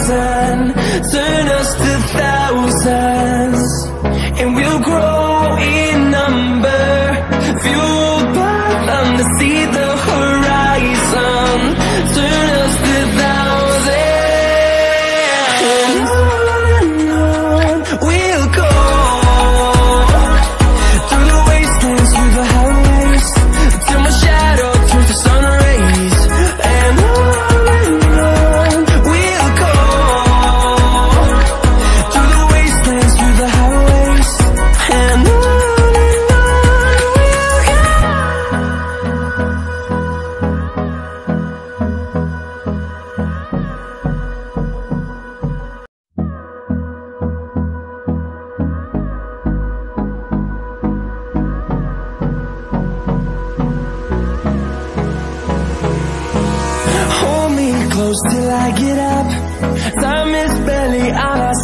myself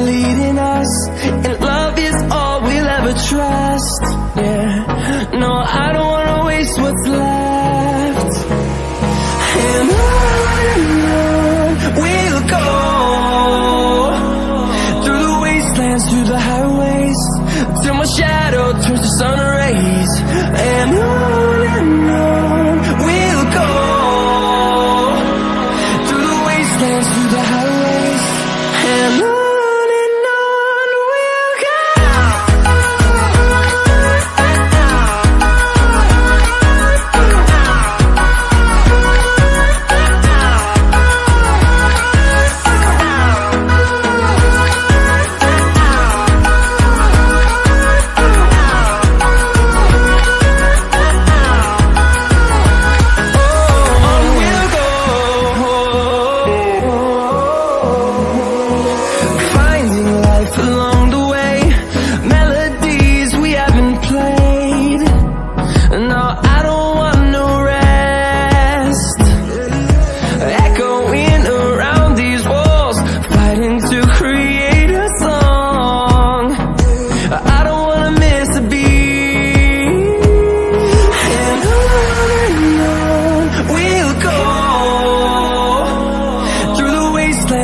Leading us,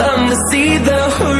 I'm the seed the